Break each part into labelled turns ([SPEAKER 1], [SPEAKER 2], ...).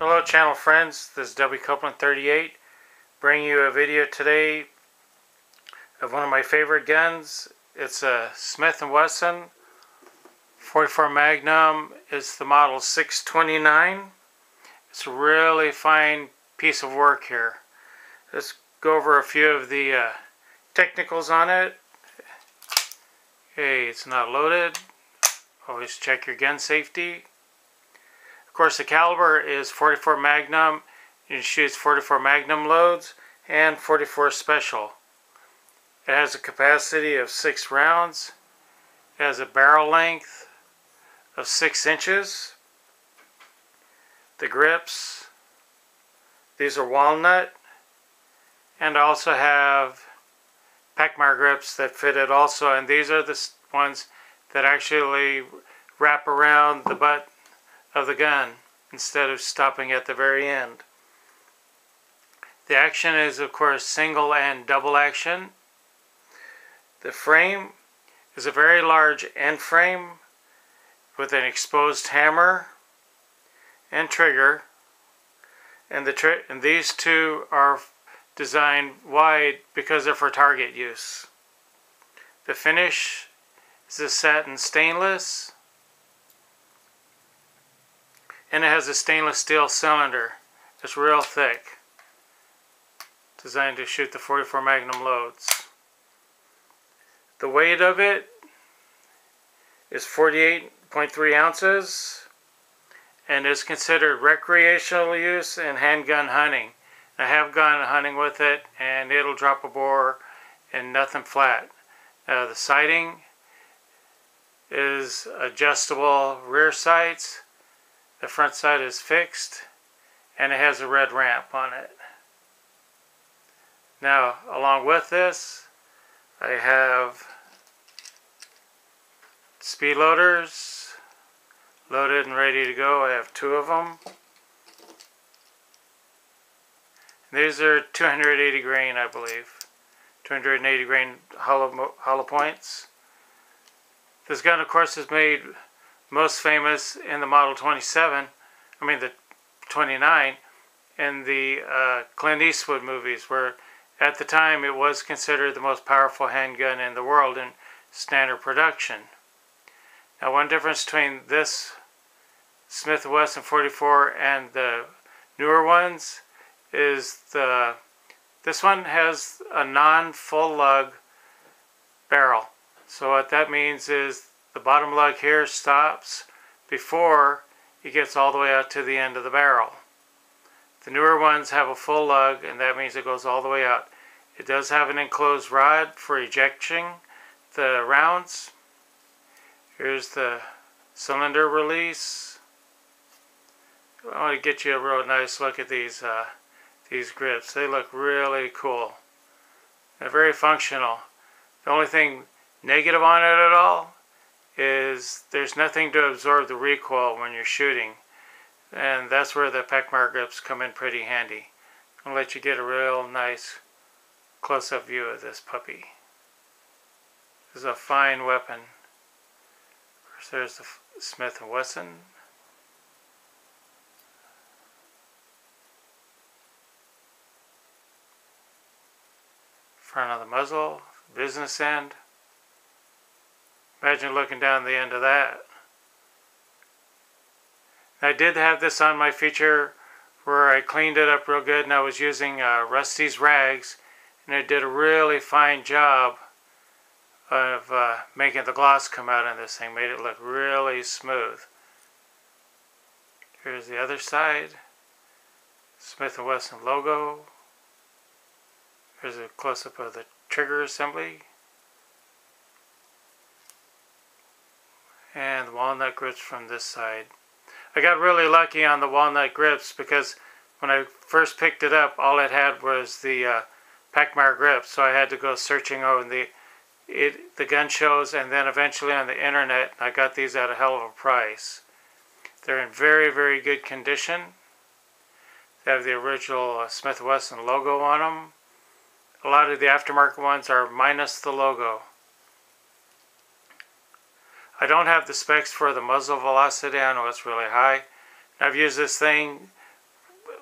[SPEAKER 1] Hello channel friends, this is W Copeland 38 bringing you a video today of one of my favorite guns. It's a Smith & Wesson 44 Magnum. It's the model 629. It's a really fine piece of work here. Let's go over a few of the uh, technicals on it. Okay, it's not loaded. Always check your gun safety. Of course, the caliber is 44 Magnum. It shoots 44 Magnum loads and 44 Special. It has a capacity of 6 rounds. It has a barrel length of 6 inches. The grips, these are walnut. And I also have Pachmayr grips that fit it also. And these are the ones that actually wrap around the butt of the gun instead of stopping at the very end. The action is of course single and double action. The frame is a very large N frame with an exposed hammer and trigger and the tri and these two are designed wide because they're for target use. The finish is a satin stainless and it has a stainless steel cylinder. It's real thick. Designed to shoot the 44 Magnum loads. The weight of it is 48.3 ounces and is considered recreational use and handgun hunting. I have gone hunting with it and it'll drop a boar and nothing flat. Uh, the sighting is adjustable rear sights the front side is fixed and it has a red ramp on it. Now, along with this, I have speed loaders loaded and ready to go. I have two of them. These are 280 grain, I believe. 280 grain hollow, hollow points. This gun, of course, is made most famous in the Model 27, I mean the 29, in the uh, Clint Eastwood movies, where at the time it was considered the most powerful handgun in the world in standard production. Now, one difference between this Smith & Wesson 44 and the newer ones is the this one has a non-full lug barrel. So what that means is the bottom lug here stops before it gets all the way out to the end of the barrel. The newer ones have a full lug and that means it goes all the way out. It does have an enclosed rod for ejecting the rounds. Here's the cylinder release. I want to get you a real nice look at these uh, these grips. They look really cool. They're very functional. The only thing negative on it at all is there's nothing to absorb the recoil when you're shooting. And that's where the Pachmayr grips come in pretty handy. I'll let you get a real nice close-up view of this puppy. This is a fine weapon. Of course, there's the Smith & Wesson. Front of the muzzle, business end. Imagine looking down the end of that. I did have this on my feature where I cleaned it up real good and I was using uh, Rusty's rags and it did a really fine job of uh, making the gloss come out on this thing. Made it look really smooth. Here's the other side. Smith & Wesson logo. Here's a close-up of the trigger assembly. And walnut grips from this side. I got really lucky on the walnut grips because when I first picked it up, all it had was the uh, Pachmayr grip, so I had to go searching over the it, the gun shows and then eventually on the internet. I got these at a hell of a price. They're in very, very good condition. They have the original uh, Smith & Wesson logo on them. A lot of the aftermarket ones are minus the logo. I don't have the specs for the muzzle velocity. I know it's really high. I've used this thing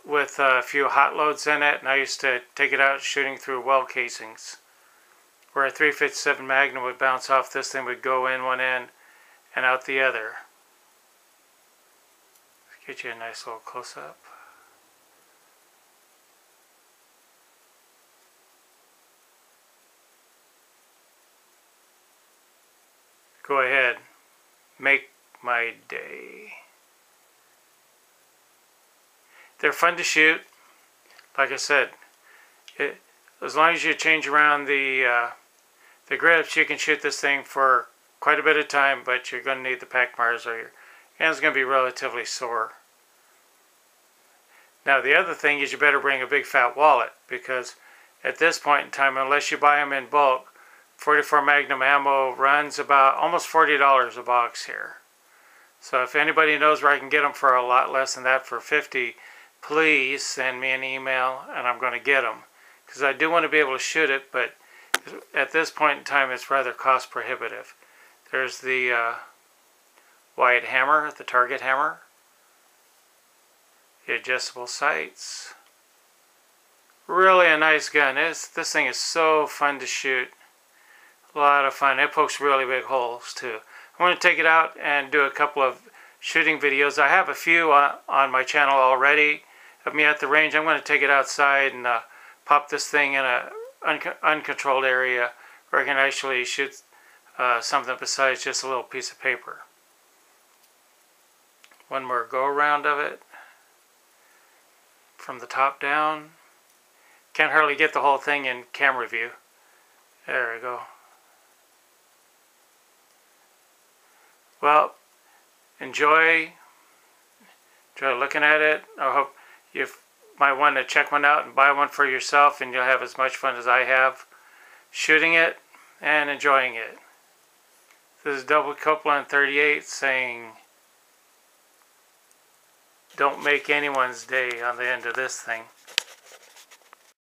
[SPEAKER 1] with a few hot loads in it, and I used to take it out shooting through well casings. Where a 357 Magnum would bounce off, this thing would go in one end and out the other. Let's get you a nice little close up. Go ahead, make my day. They're fun to shoot. Like I said, it, as long as you change around the uh, the grips, you can shoot this thing for quite a bit of time, but you're going to need the pack Pachmayrs or your hand's going to be relatively sore. Now the other thing is you better bring a big fat wallet because at this point in time, unless you buy them in bulk, 44 Magnum ammo runs about almost $40 a box here. So if anybody knows where I can get them for a lot less than that for 50, please send me an email and I'm going to get them. Because I do want to be able to shoot it, but at this point in time it's rather cost prohibitive. There's the uh, wide hammer, the target hammer, the adjustable sights. Really a nice gun. It's, this thing is so fun to shoot. A lot of fun. It pokes really big holes too. I'm going to take it out and do a couple of shooting videos. I have a few on, on my channel already of me at the range. I'm going to take it outside and uh, pop this thing in a un uncontrolled area where I can actually shoot uh, something besides just a little piece of paper. One more go around of it from the top down. Can't hardly get the whole thing in camera view. There we go. Well, enjoy. Enjoy looking at it. I hope you might want to check one out and buy one for yourself and you'll have as much fun as I have shooting it and enjoying it. This is Double Copeland 38 saying don't make anyone's day on the end of this thing.